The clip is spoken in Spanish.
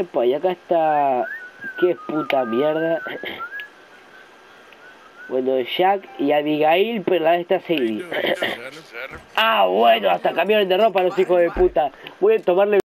Este Epa, y acá está... Qué puta mierda. Bueno, Jack y Abigail, pero la de esta Sadie. ah, bueno, hasta cambiaron de ropa los hijos de puta. Voy a tomarle